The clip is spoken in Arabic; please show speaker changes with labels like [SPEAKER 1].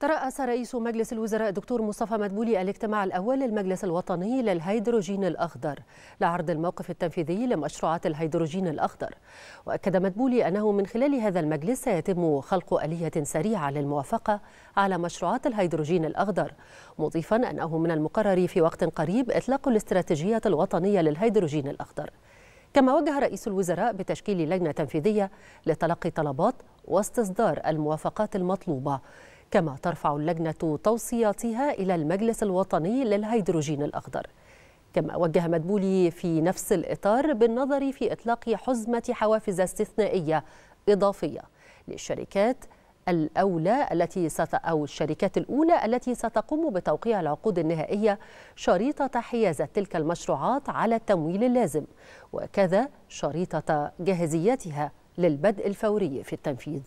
[SPEAKER 1] ترأس رئيس مجلس الوزراء الدكتور مصطفى مدبولي الاجتماع الأول للمجلس الوطني للهيدروجين الأخضر. لعرض الموقف التنفيذي لمشروعات الهيدروجين الأخضر. وأكد مدبولي أنه من خلال هذا المجلس سيتم خلق آلية سريعة للموافقة على مشروعات الهيدروجين الأخضر مضيفا أنه من المقرر في وقت قريب إطلاق الاستراتيجية الوطنية للهيدروجين الأخضر. كما وجه رئيس الوزراء بتشكيل لجنة تنفيذية لتلقي طلبات واستصدار الموافقات المطلوبة. كما ترفع اللجنة توصياتها إلى المجلس الوطني للهيدروجين الأخضر. كما وجه مدبولي في نفس الإطار بالنظر في إطلاق حزمة حوافز استثنائية إضافية للشركات الأولى التي ست أو الشركات الأولى التي ستقوم بتوقيع العقود النهائية شريطة حيازة تلك المشروعات على التمويل اللازم وكذا شريطة جاهزيتها للبدء الفوري في التنفيذ.